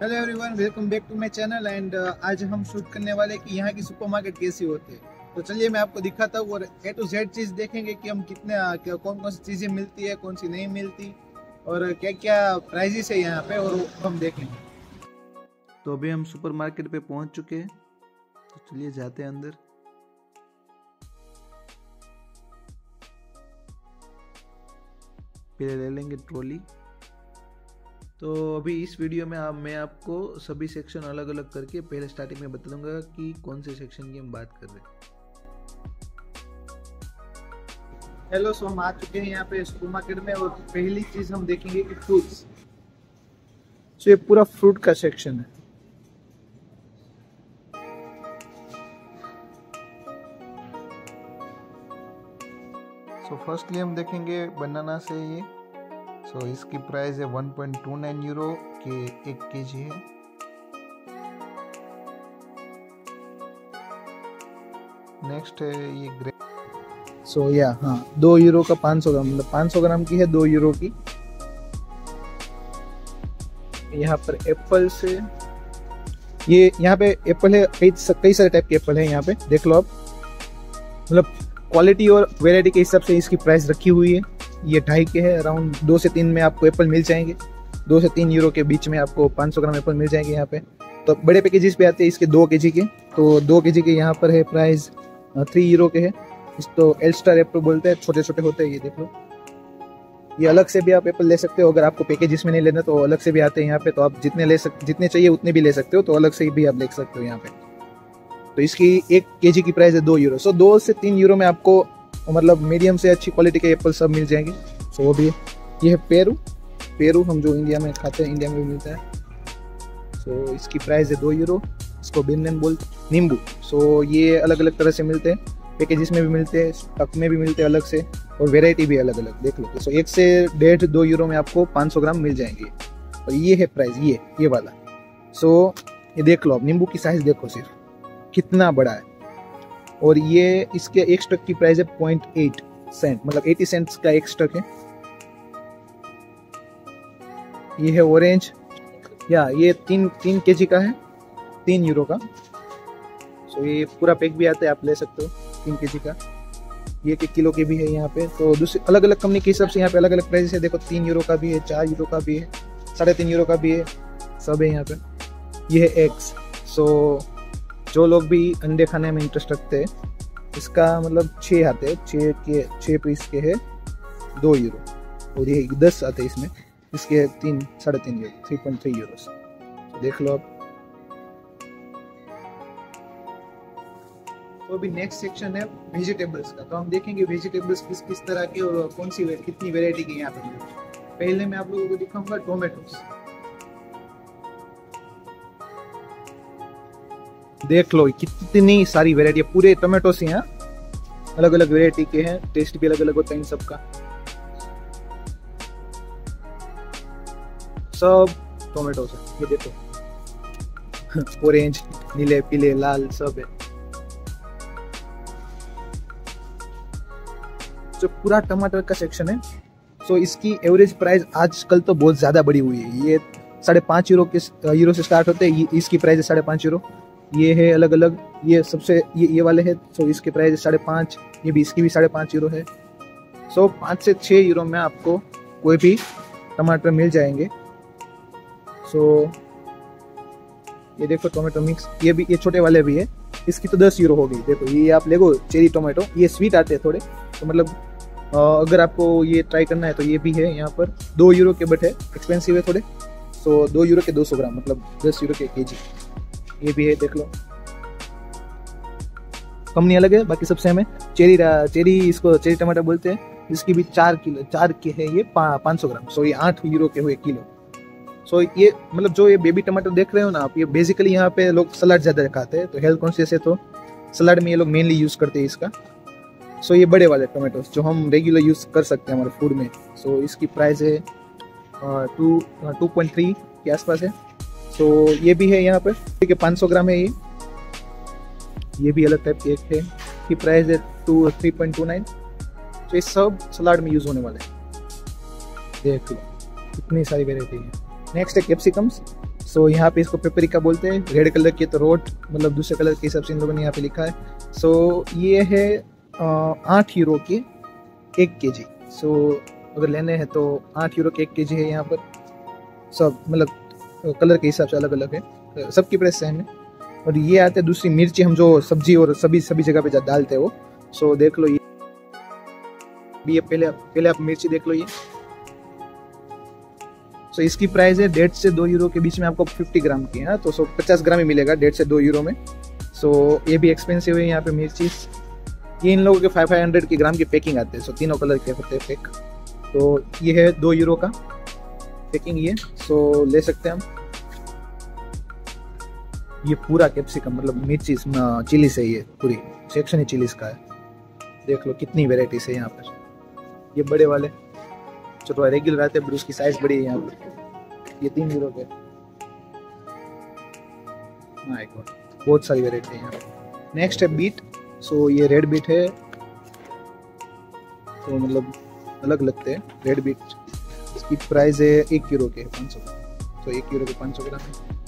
Hello everyone welcome back to my channel and आज हम shoot करने वाले कि यहाँ की सुपरमार्केट कैसी होती है। तो चलिए मैं आपको दिखाता हूँ और ए टू जेड चीज़ देखेंगे कि हम कितने क्या कौन कौन सी चीज़ें मिलती है, कौन सी नहीं मिलती और क्या क्या प्राइजेस है यहाँ पे और हम देखेंगे। तो अभी हम सुपरमार्केट पे पहुँच चुके हैं। तो चलिए जाते हैं अंदर। पहले ले लेंगे ट्रॉली। तो अभी इस वीडियो में आप, मैं आपको सभी सेक्शन अलग अलग करके पहले स्टार्टिंग में बता दूँगा कि कौन से सेक्शन की हम बात कर रहे हैं। हेलो सो हम आ चुके हैं यहाँ पे सुपर मार्केट में और पहली चीज़ हम देखेंगे कि फ्रूट्स तो ये पूरा फ्रूट का सेक्शन है। सो so फर्स्टली हम देखेंगे बनाना से ये। सो इसकी प्राइस है 1.29 यूरो के एक के जी है। नेक्स्ट है ये ग्रे सो so, या हाँ दो यूरो का 500 ग्राम मतलब 500 ग्राम की है दो यूरो की। यहाँ पर एप्पल से ये यहाँ पे एप्पल है कई कई सारे टाइप के एप्पल है यहाँ पे देख लो आप। मतलब क्वालिटी और वेराइटी के हिसाब से इसकी प्राइस रखी हुई है। ये ढाई के है अराउंड दो से तीन में आपको एप्पल मिल जाएँगे। दो से तीन यूरो के बीच में आपको 500 ग्राम एप्पल मिल जाएँगे यहाँ पे। तो बड़े पैकेजेस पे आते हैं इसके दो के के। तो दो के के यहाँ पर है प्राइस थ्री यूरो के है। इस एल स्टार एप्पल बोलते हैं छोटे छोटे होते हैं, ये देख लो। ये अलग से भी आप एप्पल ले सकते हो, अगर आपको पैकेज में नहीं लेना तो अलग से भी आते हैं यहाँ पे। तो आप जितने ले सक, जितने चाहिए उतने भी ले सकते हो तो अलग से भी आप ले सकते हो यहाँ पे। तो इसकी एक के की प्राइस है दो यूरो सो दो से तीन यूरो में आपको मतलब मीडियम से अच्छी क्वालिटी के एप्पल सब मिल जाएँगे। सो वो भी है। ये है पेरू पेरू हम जो इंडिया में खाते हैं इंडिया में भी मिलता है। सो इसकी प्राइस है दो यूरो इसको बिनन बोलते नींबू सो ये अलग अलग तरह से मिलते हैं। पैकेजेस में भी मिलते हैं स्टक में भी मिलते हैं अलग से। और वेराइटी भी अलग अलग देख लो। सो एक से डेढ़ दो यूरो में आपको 500 ग्राम मिल जाएँगे। और ये है प्राइस ये ये वाला। सो ये देख लो आप नींबू की साइज़ देखो सिर्फ़। कितना बड़ा है। और ये इसके एक स्टक की प्राइस है पॉइंट एट सेंट मतलब एटी सेंट्स का एक स्टक है। ये है ऑरेंज या ये तीन तीन के का है, तीन यूरो का। सो ये पूरा पैक भी आता है, आप ले सकते हो, तीन के का। ये एक किलो के भी है यहाँ पे तो दूसरे अलग अलग कंपनी के हिसाब से यहाँ पे अलग अलग प्राइस है। देखो, तीन यूरो का भी है, चार यूरो का भी है, साढ़े तीन यूरो का भी है, सब है यहाँ पे। ये है एग्स सो जो लोग भी अंडे खाने में इंटरेस्ट रखते हैं, इसका मतलब छः आते हैं छः के छः पीस के है, दो यूरो और ये दस आते हैं इसमें, इसके तीन, साढ़े तीन euro three point three euro देख लो आप। तो अभी नेक्स्ट सेक्शन है वेजिटेबल्स का। तो हम देखेंगे वेजिटेबल्स किस किस तरह के और कौन सी कितनी वेरायटी की यहाँ पर पहले मैं आप लोगों को दिखाऊँगा टोमेटोस देख लो, कितनी सारी वेरायटी है, पूरे टोमेटो से यहाँ अलग अलग वेरायटी के हैं टेस्ट भी अलग अलग होता है इन सबका सब टोमेटो से ये देखो। ऑरेंज नीले, पीले, लाल, सब है। जो पूरा टमाटर का सेक्शन है सो इसकी एवरेज प्राइस आजकल तो बहुत ज़्यादा बड़ी हुई है। ये साढ़े पाँच यूरो के यूरो से स्टार्ट होते हैं इसकी प्राइस है साढ़े पाँच यूरो ये है अलग अलग ये सबसे, ये ये वाले है सो इसके प्राइस साढ़े पाँच, ये भी, इसकी भी साढ़े पाँच यूरो है। सो पाँच से छः यूरो में आपको कोई भी टमाटर मिल जाएँगे। सो ये देखो टोमेटो मिक्स ये भी, ये छोटे वाले भी है, इसकी तो दस यूरो हो गई। देखो, ये आप लेगो चेरी टोमेटो ये स्वीट आते हैं थोड़े तो मतलब अगर आपको ये ट्राई करना है तो ये भी है यहाँ पर। दो यूरो के बट है एक्सपेंसिव है थोड़े सो दो यूरो के दो सौ ग्राम मतलब दस यूरो के के जी ये भी है, देख लो। कंपनी अलग है, बाकी सब सेम है चेरी चेरी इसको चेरी टमाटर बोलते हैं इसकी भी चार किलो, चार के है ये पाँच सौ ग्राम। सो ये आठ यूरो के हुए किलो। सो ये मतलब जो ये बेबी टमाटर देख रहे हो ना आप, ये बेसिकली यहाँ पे लोग सलाद ज़्यादा खाते हैं तो हेल्थ कॉन्शियस है तो सलाद में ये लोग मेनली यूज़ करते हैं इसका। सो ये बड़े वाले टोमेटो जो हम रेगुलर यूज़ कर सकते हैं हमारे फ़ूड में। सो इसकी प्राइस है टू टू पॉइंट थ्री के आसपास है। तो ये भी है यहाँ पर। ठीक है पाँच सौ ग्राम है ये। ये भी अलग टाइप की एक है। की प्राइस है two three point two nine तो ये सब सलाड में यूज़ होने वाले हैं। देख लो इतनी सारी वेराइटी है। नेक्स्ट है कैप्सिकम्स सो so, यहाँ पे इसको पेपरिका बोलते हैं। रेड कलर की तो रोड मतलब दूसरे कलर के हिसाब से इन लोगों ने यहाँ पे लिखा है। सो so, ये है आठ यूरो के एक के जी सो अगर लेने हैं तो आठ यूरो के एक के जी है यहाँ पर। सब मतलब कलर के हिसाब से अलग अलग है सबकी प्राइस सेम है। और ये आते हैं दूसरी मिर्ची, हम जो सब्ज़ी और सभी सभी जगह पे डालते हैं वो। सो देख लो ये। भी ये पहले पहले आप मिर्ची देख लो ये। सो इसकी प्राइस है डेढ़ से दो यूरो के बीच में आपको 50 ग्राम की, है। तो सो पचास ग्राम ही मिलेगा डेढ़ से दो यूरो में। सो ये भी एक्सपेंसिव है यहाँ पे मिर्ची ये इन लोगों के फाइव फाइव हंड्रेड की ग्राम की पैकिंग आते हैं। सो तीनों कलर के होते हैं पैक तो ये है दो यूरो का। पैकिंग ये सो ले सकते हैं हम। ये पूरा कैप्सिकम मतलब मिर्ची चिली से ये पूरी। सेक्शन ही चिलीज का है। देख लो कितनी वेराइटीज है यहाँ पर। ये बड़े वाले। जो तो रेगुलर आते हैं उसकी साइज़ बड़ी है यहाँ पर। ये तीन यूरो के। बहुत सारी वेराइटी है यहाँ पर। नेक्स्ट है बीट सो ये रेड बीट है। तो मतलब अलग लगते हैं रेड बीट इसकी प्राइस है एक यूरो के पाँच सौ तो एक यूरो के पाँच सौ ग्राम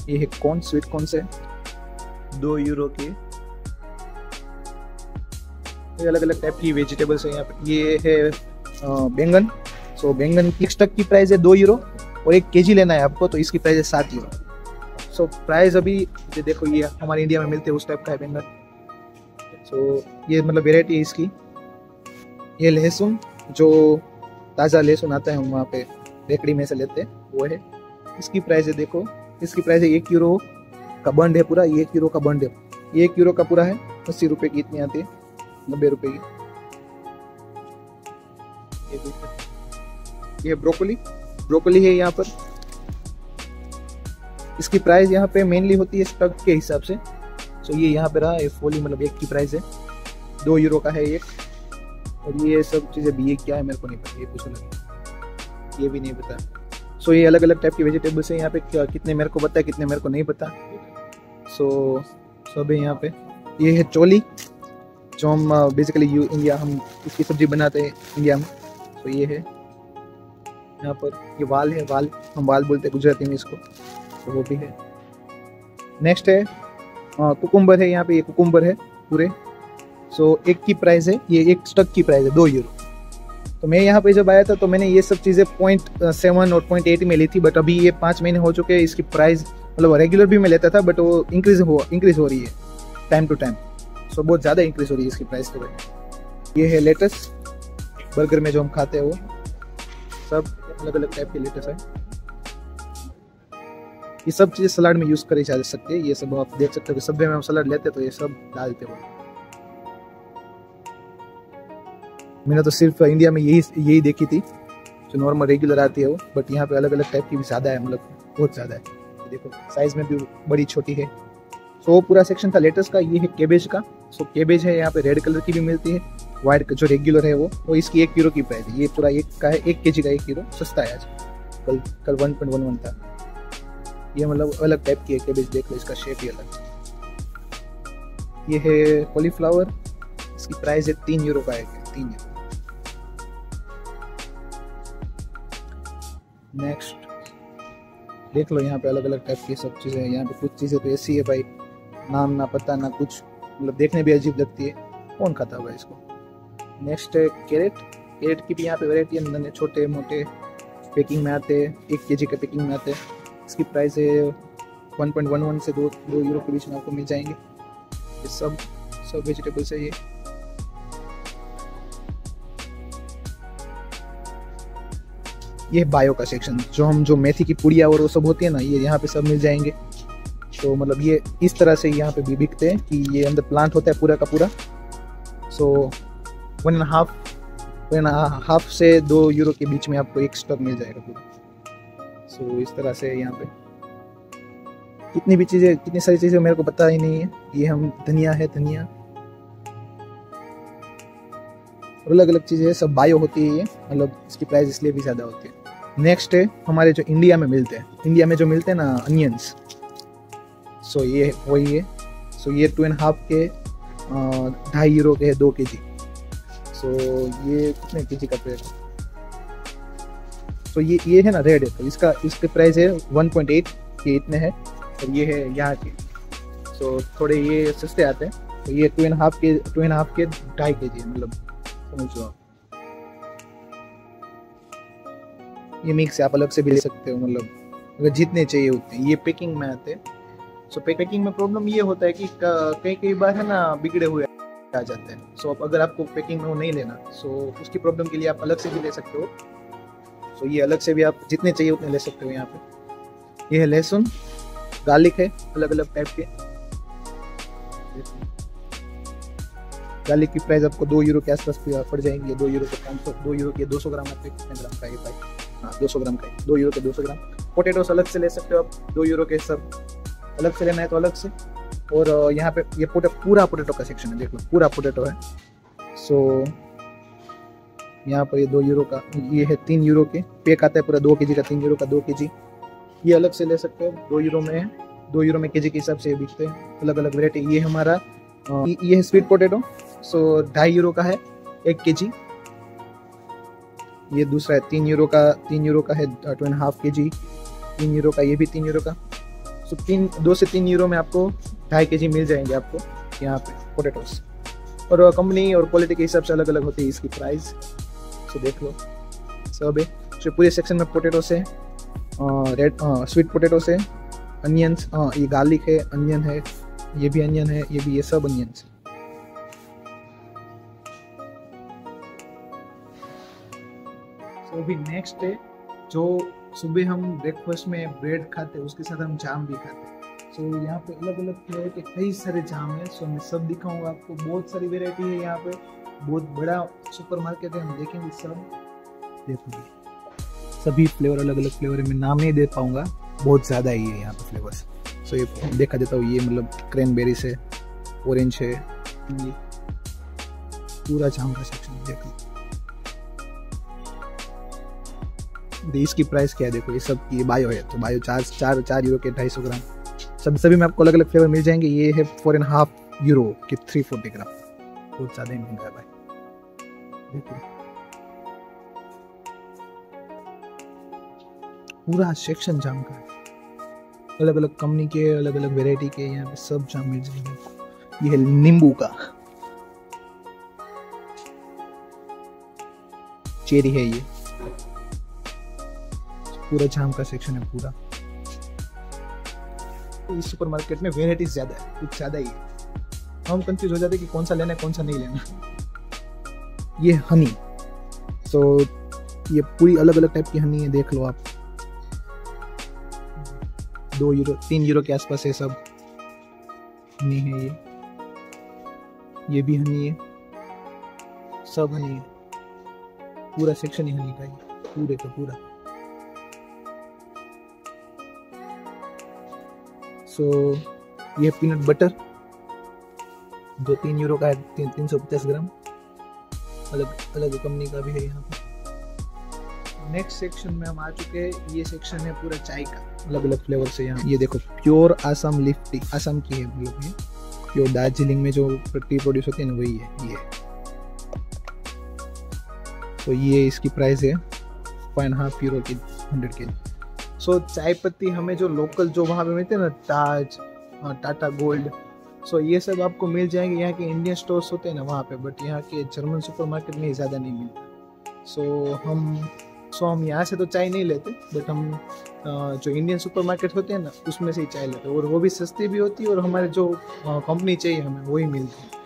ये है कौन स्वीट कौन से? दो यूरो के। ये अलग अलग टाइप की वेजिटेबल्स है यहाँ पे। ये है बैंगन। सो बैंगन की स्टक की प्राइस है दो यूरो और एक केजी लेना है आपको तो इसकी प्राइस है सात यूरो सो प्राइस अभी, ये देखो, ये हमारे इंडिया में मिलते हैं उस टाइप का है बैंगन। सो ये मतलब वेराइटी है इसकी। ये लहसुन, जो ताज़ा लहसुन आता है हम वहाँ पे। बेकड़ी में से लेते हैं वो है। इसकी प्राइस है, देखो। इसकी प्राइस है एक यूरो का बंड है पूरा, एक यूरो का बंड है। एक यूरो का पूरा है, अस्सी रुपए की इतनी आती है, नब्बे रुपए की। ये ये ब्रोकली। ब्रोकली है यहाँ पर। इसकी प्राइस यहाँ पे मेनली होती है स्टक के हिसाब से। सो ये यहाँ पे रहा है फोली मतलब एक की प्राइस है। दो यूरो का है एक। और ये सब चीज़ें ये क्या है, मेरे को नहीं पता, ये कुछ अलग ये भी नहीं पता। सो so, ये अलग अलग टाइप की वेजिटेबल्स है। यहाँ पे कितने मेरे को पता है कितने मेरे को नहीं पता। सो सब है यहाँ पे। ये है चोली जो हम बेसिकली यू इंडिया हम इसकी सब्ज़ी बनाते हैं इंडिया में। तो ये है। यहाँ पर ये वाल है वाल। हम वाल बोलते हैं गुजराती में इसको। तो वो भी है। नेक्स्ट है कुकुम्बर है। यहाँ पे ये कुकुम्बर है पूरे। सो so, एक की प्राइस है ये एक स्टक की प्राइस है दो यूरो तो मैं यहाँ पे जब आया था तो मैंने ये सब चीज़ें पॉइंट सेवन और पॉइंट एट में ली थी बट अभी ये पाँच महीने हो चुके हैं, इसकी प्राइस मतलब रेगुलर भी मैं लेता था बट वो इंक्रीज हो इंक्रीज हो रही है टाइम टू टाइम सो बहुत ज़्यादा इंक्रीज हो रही है इसकी प्राइस तो ये है लेटेस्ट बर्गर में जो हम खाते हैं वो. सब अलग अलग टाइप के लेटेस्ट है. ये सब चीज़ें सलाद में यूज़ करी जा सकती है, ये सब आप देख सकते हो कि सब्ज़ी में हम सलाद लेते तो ये सब डालते हो मैंने तो सिर्फ़ इंडिया में यही यही देखी थी, जो नॉर्मल रेगुलर आती है वो बट यहाँ पे अलग अलग टाइप की भी ज़्यादा है मतलब बहुत ज़्यादा है। देखो साइज़ में भी बड़ी छोटी है। सो वो पूरा सेक्शन था लेटेस का, ये है केबेज का। सो केबेज है, यहाँ पे रेड कलर की भी मिलती है वाइट जो रेगुलर है वो वो इसकी एक किलो की प्राइस है। ये पूरा एक का है, एक के का एक किलो सस्ता है आज। कल कल वन पॉइंट वन वन था। ये मतलब अलग टाइप की है केबेज देख लो, इसका शेप ही अलग ये है कॉलीफ्लावर इसकी प्राइस है तीन यूरो का है तीन यूरो नेक्स्ट देख लो यहाँ पे अलग अलग टाइप की सब चीज़ें हैं। यहाँ पे कुछ चीज़ें तो ऐसी है भाई। नाम ना पता, ना कुछ। मतलब देखने भी अजीब लगती है। कौन खाता होगा इसको? नेक्स्ट है कैरेट कैरेट की भी यहाँ पे वेराइटी नन्हे, छोटे, मोटे। पैकिंग में आते हैं। एक के जी के पैकिंग में आते हैं। इसकी प्राइस है वन पॉइंट वन वन से दो दो यूरो के बीच में आपको मिल जाएँगे। ये सब सब वेजिटेबल्स है ये। ये बायो का सेक्शन जो हम जो मेथी की पुड़िया और वो सब होती है ना ये यहाँ पे सब मिल जाएँगे। तो मतलब ये इस तरह से यहाँ पे भी बिकते हैं कि ये अंदर प्लांट होता है पूरा का पूरा। So one and half one and half से दो यूरो के बीच में आपको एक स्टॉक मिल जाएगा पूरा। सो so, इस तरह से यहाँ पे। कितनी भी चीज़ें कितनी सारी चीज़ें मेरे को पता ही नहीं है। ये हम धनिया है धनिया। अलग अलग चीज़ें सब बायो होती है ये। मतलब इसकी प्राइस इसलिए भी ज़्यादा होती है। नेक्स्ट है हमारे जो इंडिया में मिलते हैं। इंडिया में जो मिलते हैं ना अनियंस सो ये वही है। सो ये टू एंड हाफ़ के ढाई यूरो के है, दो के जी सो ये कितने के जी का पेड़ तो ये ये है ना रेड है तो इसका, इसके प्राइस है वन पॉइंट एट ये इतने हैं। और ये है यहाँ के। सो थोड़े ये सस्ते आते हैं। तो ये टू एंड हाफ़ के टू एंड हाफ़ के ढाई के जी मतलब समझ लो आप? ये मिक्स आप अलग से भी ले सकते हो मतलब अगर जितने चाहिए उतने ये पैकिंग में आते हैं। सो पैकिंग में प्रॉब्लम ये होता है कि कई कई बार है ना बिगड़े हुए आ जाते हैं। सो so, अगर आपको पैकिंग में वो नहीं लेना सो so, उसकी प्रॉब्लम के लिए आप अलग से भी ले सकते हो। सो so, ये अलग से भी आप जितने चाहिए उतने ले सकते हो यहाँ पे। ये है लहसुन गार्लिक है अलग अलग टाइप के। गार्लिक की प्राइस आपको दो यूरो के आसपास पड़ जाएँगे। दो यूरो के पाँच सौ दो यूरो के दो सौ ग्राम आते कितने ग्राम का ये पाई हाँ दो सौ ग्राम का दो यूरो के दो सौ ग्राम। पोटेटोस अलग से ले सकते हो आप, दो यूरो के सब अलग से लेना है तो अलग से। और यहाँ पे ये पोटे, पूरा पोटेटो का सेक्शन है, देख लो, पूरा पोटेटो है। सो यहाँ पर ये दो यूरो का, ये है तीन यूरो के। पेक आता है पूरा दो के का, तीन यूरो का दो के ये अलग से ले सकते हो, दो यूरो में है। दो यूरो में के के हिसाब से बिकते हैं अलग अलग वेराइटी ये हमारा ये है स्वीट पोटेटो सो ढाई यूरो का है, एक के ये दूसरा है, तीन यूरो का, तीन यूरो का है टू एंड हाफ़ के जी तीन यूरो का, ये भी तीन यूरो का। सो तीन, दो से तीन यूरो में आपको ढाई के जी मिल जाएँगे आपको यहाँ पे पोटेटोस और कंपनी और क्वालिटी के हिसाब से अलग अलग होती है इसकी प्राइस सो देख लो। सब है जो पूरे सेक्शन में पोटेटोस है रेड स्वीट पोटेटोस है अनियंस ये गार्लिक है अनियन है, ये भी अनियन है, ये भी, ये सब अनियंस तो अभी नेक्स्ट है जो सुबह हम ब्रेकफास्ट में ब्रेड खाते हैं उसके साथ हम जाम भी खाते हैं। सो so, यहाँ पे अलग अलग फ्लेवर के कई सारे जाम है सो so, मैं सब दिखाऊँगा आपको। बहुत सारी वेराइटी है यहाँ पे। बहुत बड़ा सुपर मार्केट है हम देखेंगे सब। देखोगे सभी फ्लेवर अलग अलग फ्लेवर है मैं नाम नहीं दे पाऊँगा। बहुत ज़्यादा ही है यहाँ पे फ्लेवर्स सो so, ये देखा देता हूँ ये मतलब क्रैनबेरी से ऑरेंज है। पूरा जाम का सेक्शन देखो। इसकी प्राइस क्या है? देखो, ये सब ये बायो है तो बायो चार चार चार यूरो के ढाई सौ ग्राम। सब, सभी में आपको अलग अलग फ्लेवर मिल जाएँगे। ये है फोर एंड हाफ़ यूरो के थ्री फोर्टी ग्राम। बहुत ज़्यादा ही महँगा है भाई। पूरा सेक्शन जाम का है। अलग अलग कंपनी के अलग अलग वेराइटी के, यहाँ पे सब जाम मिल जाएँगे ये है नींबू का। चेरी है ये। पूरा जाम का सेक्शन है पूरा। इस सुपर मार्केट में वेराइटीज ज़्यादा है कुछ ज़्यादा ही है। हम कंफ्यूज हो जाते कि कौन सा लेना है कौन सा नहीं लेना ये हनी so, ये पूरी अलग अलग टाइप की हनी है देख लो आप। दो यूरो तीन यूरो के आसपास है सब। हनी है ये। ये भी हनी है। सब हनी है। पूरा सेक्शन ही हनी का है। पूरे का पूरा। सो, ये पीनट बटर जो तीन यूरो का है, तीन तीन सौ पचास ग्राम। अलग अलग कंपनी का भी है यहाँ पर नेक्स्ट सेक्शन में हम आ चुके हैं। ये सेक्शन है पूरा चाय का। अलग अलग फ्लेवर से यहाँ। ये देखो pure Assam leaf tea Assam की है मतलब ये। प्योर दार्जिलिंग में जो टी प्रोड्यूस होती है ना, वही है, ये। तो ये इसकी प्राइस है एंड हाफ़ यूरो की हंड्रेड के। सो so, चाय पत्ती हमें जो लोकल जो वहाँ पे मिलते हैं ना Taj Tata gold so so, ये सब आपको मिल जाएँगे। यहाँ के इंडियन स्टोर्स होते हैं ना वहाँ पे बट यहाँ के जर्मन सुपर मार्केट में ज़्यादा नहीं मिलता। सो so, हम सो so, हम यहाँ से तो चाय नहीं लेते बट हम जो इंडियन सुपर मार्केट होते हैं ना उसमें से ही चाय लेते हैं। और वो भी सस्ती भी होती है और हमारे जो कंपनी चाहिए हमें वही मिलती है।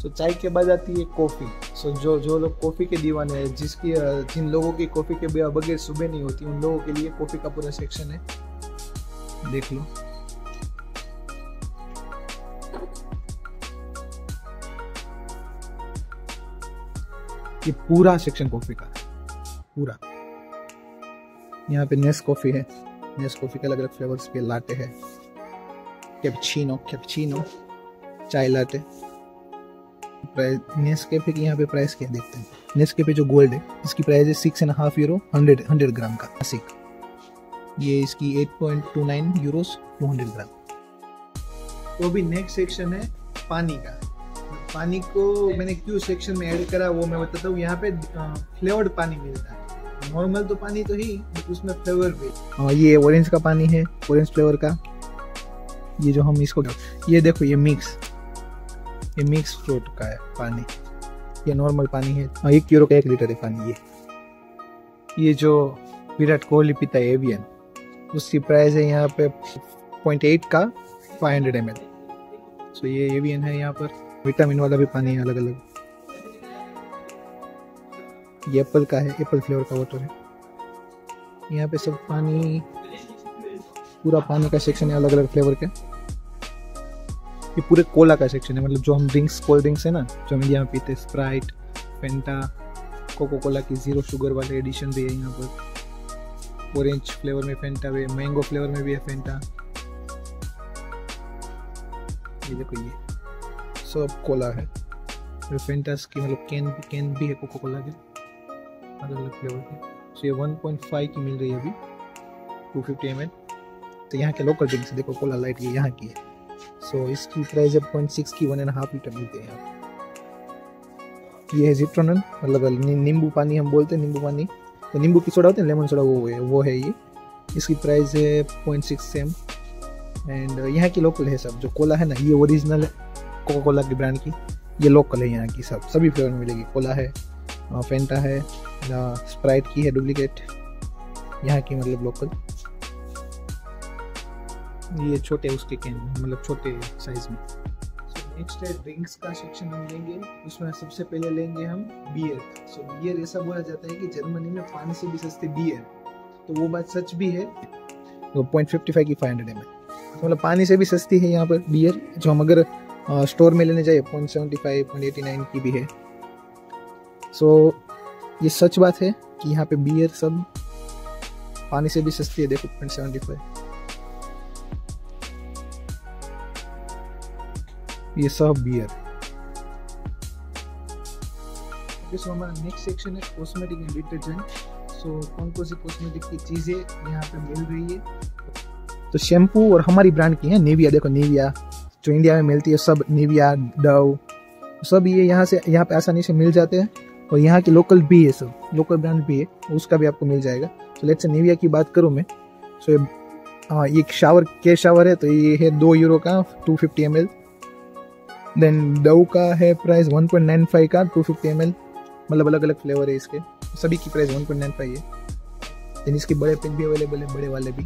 सो so, चाय के बाद आती है कॉफ़ी सो so, जो जो लोग कॉफ़ी के दीवाने हैं जिसकी जिन लोगों की कॉफ़ी के बगैर सुबह नहीं होती उन लोगों के लिए कॉफ़ी का पूरा सेक्शन है। देख लो। ये पूरा सेक्शन कॉफ़ी का पूरा। यहाँ पे नेस कॉफ़ी है। नेस कॉफ़ी के अलग अलग फ्लेवर्स के लाटे हैं। कैप्चिनो कैप्चिनो चाय लाटे नेस्केफे की यहाँ पे प्राइस क्या देखते हैं। नेस्केफे जो गोल्ड है, इसकी प्राइस है six and half euro hundred hundred gram का। सिक ये इसकी eight point two nine euros two hundred gram तो अभी नेक्स्ट सेक्शन है, पानी का। पानी को मैंने क्यों सेक्शन में ऐड करा, वो मैं बताता हूँ। यहाँ पे फ्लेवर्ड पानी मिलता है। नॉर्मल तो पानी तो ही उसमें फ्लेवर भी। हाँ ये ऑरेंज का पानी है ऑरेंज फ्लेवर का। ये जो हम इसको ये देखो, ये मिक्स ये मिक्स फ्रूट का है पानी। ये नॉर्मल पानी है। हाँ एक यूरो का एक लीटर है पानी ये। ये जो विराट कोहली पीता है एवियन उसकी प्राइस है यहाँ पे पॉइंट एट का five hundred M L so ये एवियन है यहाँ पर। विटामिन वाला भी पानी है अलग अलग ये एप्पल का है एप्पल फ्लेवर का वाटर है। यहाँ पे सब पानी, पूरा पानी का सेक्शन है अलग अलग फ्लेवर के। ये पूरे कोला का सेक्शन है। मतलब जो हम ड्रिंक्स कोल्ड ड्रिंक्स है ना, जो हम इंडिया में पीते हैं स्प्राइट फेंटा कोको कोला की ज़ीरो शुगर वाले एडिशन भी है यहाँ पर। ऑरेंज फ्लेवर में फेंटा भी है मैंगो फ्लेवर में भी है फेंटा ये देखो ये, सब कोला है। फेंटास की मतलब कैन कैन भी है कोको कोला के, अलग अलग फ्लेवर के। सो ये 1.5 की मिल रही है अभी 250 फिफ्टी तो यहाँ के लोकल ड्रिंक्स देखो कोला लाइट ये यहाँ की है। सो इसकी प्राइस है पॉइंट सिक्स की वन एंड हाफ़ लीटर मिलते हैं यहाँ ये है जिट्रोनन मतलब नींबू पानी हम बोलते हैं, नींबू पानी। तो नींबू की सोडा होते हैं लेमन सोडा वो है वो है ये। इसकी प्राइस है पॉइंट सिक्स सेम एंड यहाँ की लोकल है सब, जो कोला है ना, ये ओरिजिनल है कोका कोला की ब्रांड की। ये लोकल है यहाँ की सब, सभी फ्लेवर मिलेगी। कोला है फेंटा है स्प्राइट की है डुप्लीकेट यहाँ की मतलब लोकल ये छोटे उसके कैन मतलब छोटे साइज़ में। नेक्स्ट है ड्रिंक्स का सेक्शन हम लेंगे। उसमें सबसे पहले लेंगे हम बियर सो बियर ऐसा बोला जाता है कि जर्मनी में पानी से भी सस्ते बियर तो वो बात सच भी है। तो पॉइंट फिफ्टी फाइव की फाइव हंड्रेड एम तो मतलब पानी से भी सस्ती है यहाँ पर बियर जो हम अगर स्टोर में लेने जाए point seventy five point eighty nine की भी है। सो so, ये सच बात है कि यहाँ पे बियर सब पानी से भी सस्ती है देखो पॉइंट सेवेंटी फाइव ये सब बियर सो हमारा नेक्स्ट सेक्शन है कॉस्मेटिक एंड डिटर्जेंट सो कौन कौन सी कॉस्मेटिक की चीज़ें यहाँ पे मिल रही है? तो शैम्पू और हमारी ब्रांड की है नेविया देखो नेविया जो इंडिया में मिलती है सब नेविया डव सब ये यहाँ से यहाँ पे आसानी से मिल जाते हैं। और यहाँ के लोकल भी है सब। लोकल ब्रांड भी है उसका भी आपको मिल जाएगा। तो लेट से नेविया की बात करूँ मैं। सो हाँ ये शावर के शावर है तो ये है दो यूरो का two fifty M L then Dove का है प्राइस 1.95 का 250 फिफ्टी मतलब अलग अलग फ्लेवर है इसके। सभी की प्राइस 1.95 है। देन इसके बड़े पेन भी अवेलेबल है बड़े वाले भी।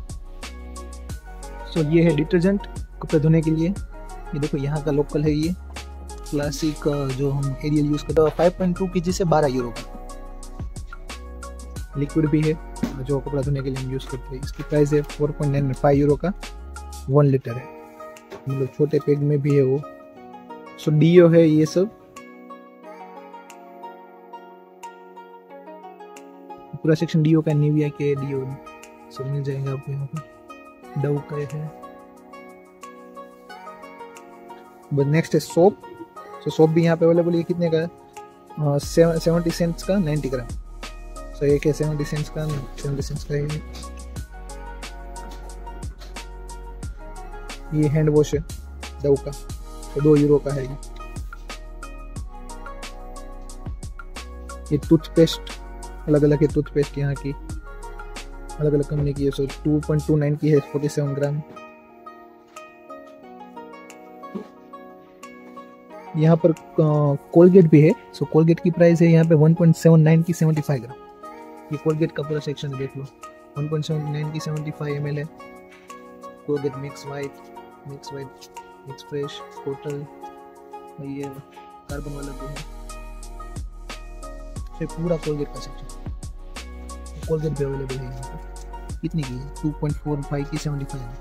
सो so, ये है डिटर्जेंट कपड़े धोने के लिए। ये देखो यहाँ का लोकल है ये। क्लासिक जो हम एरियल यूज़ करते हैं फाइव पॉइंट टू के जी से बारह यूरो का। लिक्विड भी है जो कपड़ा धोने के लिए हम यूज़ करते हैं। इसकी प्राइस है four point nine five euro का वन लीटर है। मतलब छोटे पेग में भी है वो। सो डीओ है ये सब। पूरा सेक्शन डीओ का निविया के डीओ सब मिल जाएगा आपको यहाँ पर डव का है। बट नेक्स्ट है सोप सो सोप भी यहाँ पे अवेलेबल है। कितने का है? सेवेंटी सेंट्स का नाइन्टी ग्राम सो एक है सेवेंटी सेंट्स का? सेवेंटी सेंट्स का है। ये हैंड वॉश है। डव का। तो दो यूरो का है ये। टूथपेस्ट अलग अलग है टूथपेस्ट यहाँ की। अलग अलग कंपनी की है so two point two nine की है फोर्टी सेवन ग्राम यहाँ पर कोलगेट भी है सो कोलगेट की प्राइस है यहाँ पे वन पॉइंट सेवन नाइन की सेवेंटी फाइव ग्राम ये कोलगेट का पूरा सेक्शन देख लो। वन पॉइंट सेवन नाइन की सेवेंटी फाइव एम एल है। Colgate mix white mix white express hotel ये कार्बन वाला भी है। फिर पूरा कोलगेट का सेक्शन कोलगेट भी अवेलेबल है यहाँ पर। कितनी की टू पॉइंट फोर फाइव की सेवेंटी फाइव है।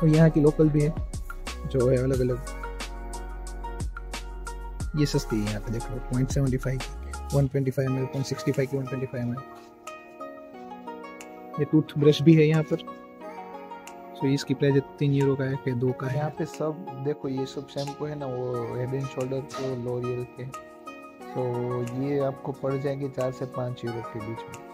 तो यहाँ की लोकल भी है, जो है अलग अलग ये सस्ती है यहाँ पे, देख लो point seventy five one twenty five M L point sixty five की one twenty five M L ये टूथ ब्रश भी है यहाँ पर। So, इसकी प्राइस तीन यूरो का है फिर दो का है। यहाँ पे सब देखो ये सब शैम्पू है ना वो हेड एंड शोल्डर के लोरियल के। तो ये आपको पड़ जाएँगे चार से पाँच यूरो के बीच में।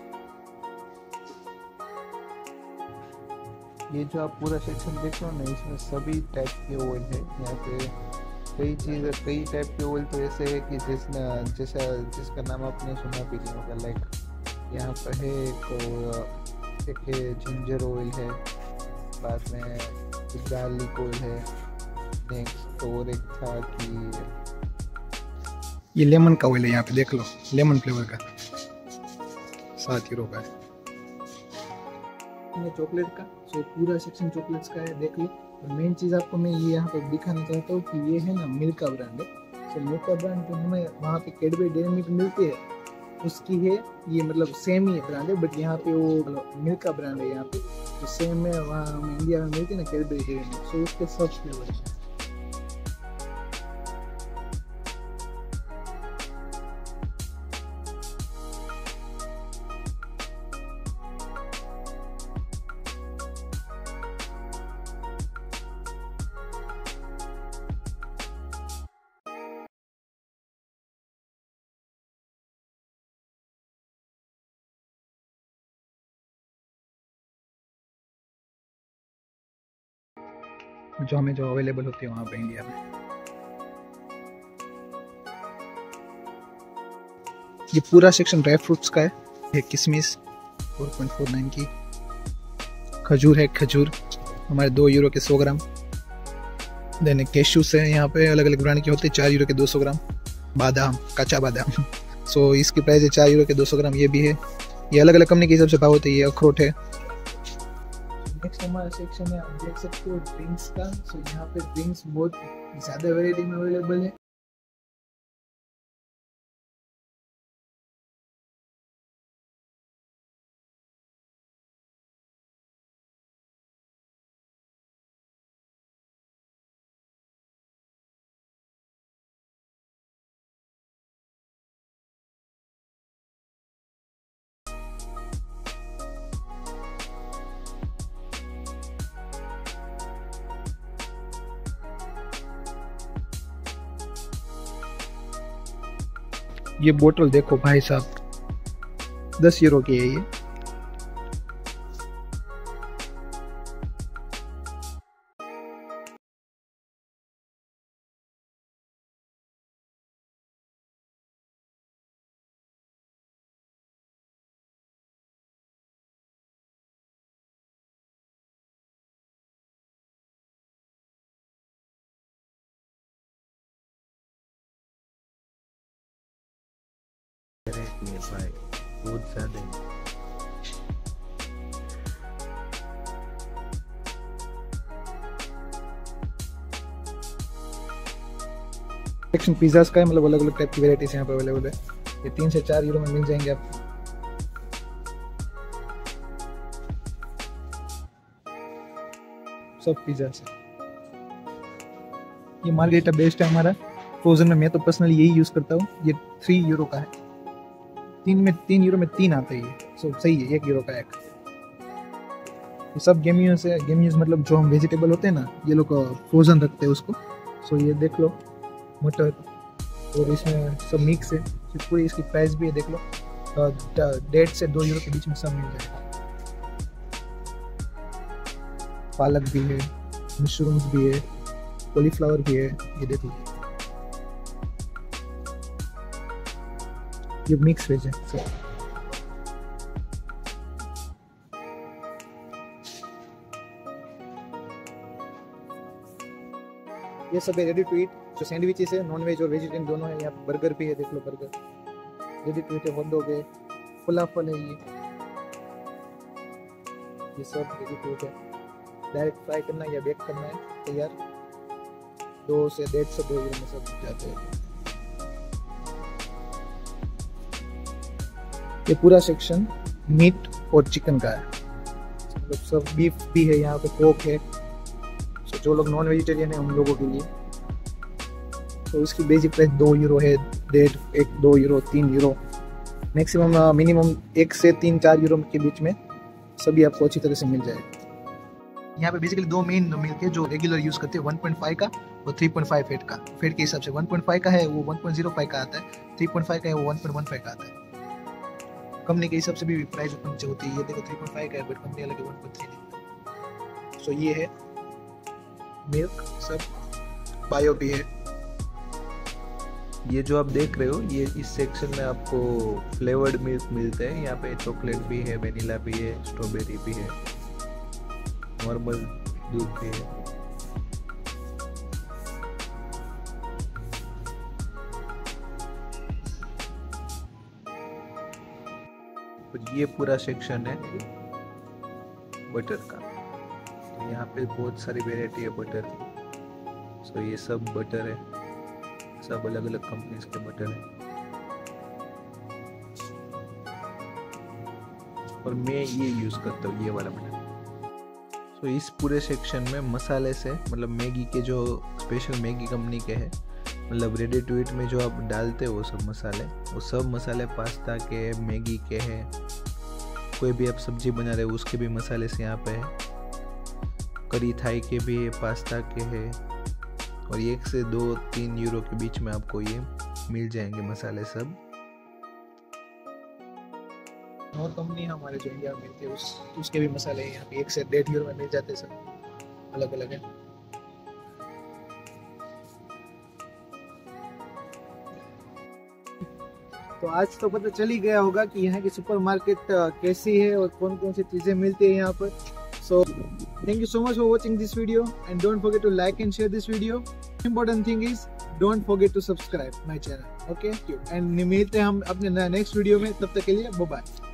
ये जो आप पूरा सेक्शन देख रहे हो ना इसमें सभी टाइप के ऑयल है। यहाँ पे कई चीज़ कई टाइप के ऑयल तो ऐसे है कि जिसने जैसा जिसका नाम आपने सुना भी नहीं होगा। लाइक यहाँ पर है एक एक जिंजर ऑयल है। बाद में गार्लिक ऑयल है। नेक्स्ट और एक था कि ये लेमन का ऑयल है यहाँ पे देख लो लेमन फ्लेवर का। सात यूरो का है। चॉकलेट का सो पूरा सेक्शन चॉकलेट्स का है देख लो। और मेन चीज़ आपको मैं ये यहाँ पे दिखाना चाहता हूँ कि ये है ना मिल्क का ब्रांड है सो मिल्क का ब्रांड जो हमें वहाँ पे कैडबरी डेयरी मिल्क मिलती है। उसकी है ये मतलब सेम ही ब्रांड है बट यहाँ पे वो मिल्क का ब्रांड है यहाँ पे। सेम है वहाँ हम इंडिया में मिलती है ना कैडबरी डेयरी मिल्क सो उसके जो हमें जो अवेलेबल होती है वहाँ पे इंडिया में। ये पूरा सेक्शन ड्राई फ्रूट्स का है। ये किशमिश 4.49 की। खजूर है खजूर। हमारे दो यूरो के 100 ग्राम। देन केशूस है यहाँ पे। अलग अलग ब्रांड के होते हैं। चार यूरो के 200 ग्राम। बादाम कच्चा बादाम। सो so, इसकी प्राइस है चार यूरो के 200 ग्राम। ये भी है। ये अलग अलग कंपनी के हिसाब से भाव होते हैं। ये अखरोट है। हमारा सेक्शन है, आप देख सकते हो ड्रिंक्स का। सो यहाँ पे ड्रिंक्स बहुत ज़्यादा वेराइटी में अवेलेबल है। ये बोतल देखो भाई साहब। दस यूरो की है ये। है भाई बहुत ज़्यादा सेक्शन पिज़्ज़ास का है मतलब अलग अलग टाइप की वेराइटीज यहाँ पे अवेलेबल है। ये तीन से चार यूरो में मिल जाएँगे आपको सब पिज़्ज़ा से ये मार्गेटा बेस्ट है हमारा। फ्रोजन में मैं तो पर्सनली यही यूज़ करता हूँ। ये थ्री यूरो का है। तीन में तीन यूरो में तीन आते हैं सो सही है, एक यूरो का एक। ये सब गेमियों से गेमियोज मतलब जो हम वेजिटेबल होते हैं ना, ये लोग फ्रोजन रखते हैं उसको। सो ये देख लो, मटर, और इसमें सब मिक्स है। पूरी इसकी प्राइस भी है, देख लो। डेढ़ से दो यूरो के बीच में सब मिल जाएगा। पालक भी है, मशरूम्स भी है कॉलीफ्लावर भी है, ये देख लो। ये मिक्स वेज है सब ये सब है रेडी टू ईट जो सैंडविचेस है नॉन वेज और वेजिटेरियन दोनों है, यहाँ बर्गर भी है, देख लो बर्गर रेडी टू ईट है हॉट है फुलाफल है ये. ये सब रेडी टू ईट है. डायरेक्ट फ्राई करना है या बेक करना है, तैयार. दो से डेढ़ से दो में सब जाते हैं। ये पूरा सेक्शन मीट और चिकन का है। मतलब सब बीफ भी है यहाँ पे कोक है। So, जो लोग नॉन वेजिटेरियन है उन लोगों के लिए। तो इसकी बेसिक प्राइस दो यूरो है डेढ़ एक दो यूरो तीन यूरो मैक्सिमम मिनिमम एक से तीन चार यूरो के बीच में सभी आपको अच्छी तरह से मिल जाएगा यहाँ पे बेसिकली दो मेन मिल्क है जो रेगुलर यूज़ करते हैं 1.5 का और 3.5 फेट का। फेट के हिसाब से 1.5 का है वो 1.05 का आता है। 3.5 का है वो 1.15 का आता है। कंपनी के हिसाब से भी प्राइस नीचे होती है, ये देखो 3.5 का है बट कंपनी अलग है 1.3 देती है सो ये है मिल्क सब बायो भी है। ये जो आप देख रहे हो, ये इस सेक्शन में आपको फ्लेवर्ड मिल्क मिलते हैं। यहाँ पे चॉकलेट भी है वेनिला भी है स्ट्रॉबेरी भी है नॉर्मल दूध भी है। ये पूरा सेक्शन है बटर का। तो यहाँ पे बहुत सारी वेराइटी है बटर की। सो ये सब बटर है। सब अलग अलग कंपनीज़ के बटर है। और मैं ये यूज़ करता हूँ, ये वाला बटर तो इस पूरे सेक्शन में मसाले से मतलब मैगी के जो स्पेशल मैगी कंपनी के हैं मतलब रेडी टू ईट में जो आप डालते हो सब मसाले, वो सब मसाले पास्ता के, मैगी के हैं कोई भी आप सब्ज़ी बना रहे हो, उसके भी मसाले से यहाँ पे है। करी थाई के भी है, पास्ता के है। और एक से दो, तीन यूरो के बीच में आपको ये मिल जाएँगे मसाले सब। और कंपनी हमारे जो इंडिया में है उस, उसके भी मसाले यहाँ पे एक से डेढ़ यूरो में मिल जाते सब। अलग अलग है। तो आज तो पता चल ही गया होगा कि यहाँ की सुपरमार्केट कैसी है और कौन कौन सी चीज़ें मिलती है यहाँ पर। So thank you so much for watching this video and don't forget to like and share this video important thing is don't forget to subscribe my channel okay and मिलते हैं हम अपने नेक्स्ट वीडियो में, तब तक के लिए bye